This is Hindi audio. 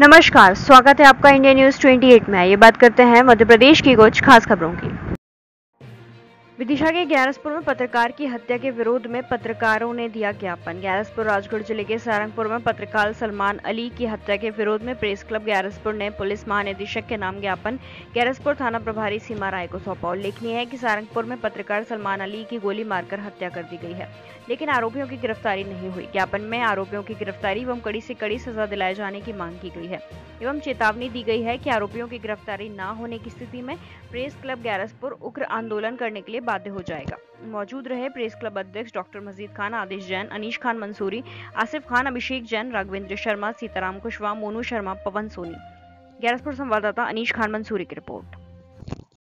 नमस्कार, स्वागत है आपका इंडिया न्यूज़ 28 में। आइए बात करते हैं मध्य प्रदेश की कुछ खास खबरों की। विदिशा के ग्यारसपुर में पत्रकार की हत्या के विरोध में पत्रकारों ने दिया ज्ञापन। ग्यारसपुर राजगढ़ ज़िले के सारंगपुर में पत्रकार सलमान अली की हत्या के विरोध में प्रेस क्लब ग्यारसपुर ने पुलिस महानिदेशक के नाम ज्ञापन ग्यारसपुर थाना प्रभारी सीमा राय को सौंपा। उल्लेखनीय है कि सारंगपुर में पत्रकार सलमान अली की गोली मारकर हत्या कर दी गई है, लेकिन आरोपियों की गिरफ्तारी नहीं हुई। ज्ञापन में आरोपियों की गिरफ्तारी एवं कड़ी से कड़ी सजा दिलाए जाने की मांग की गई है, एवं चेतावनी दी गई है कि आरोपियों की गिरफ्तारी न होने की स्थिति में प्रेस क्लब ग्यारसपुर उग्र आंदोलन करने के लिए बाध्य हो जाएगा। मौजूद रहे प्रेस क्लब अध्यक्ष डॉक्टर मजीद खान, आदेश जैन, अनीश खान मंसूरी, आसिफ खान, अभिषेक जैन, राघवेंद्र शर्मा, सीताराम कुशवाहा, मोनू शर्मा, पवन सोनी। ग्यारसपुर संवाददाता अनीश खान मंसूरी की रिपोर्ट।